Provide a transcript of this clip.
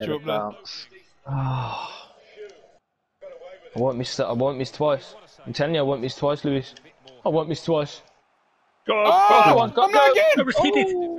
Never ah. I won't miss that. I won't miss twice. I'm telling you, I won't miss twice, Lewis. I won't miss twice. Go on, Oh, go go on, go, I'm not go. again. I receded. Oh.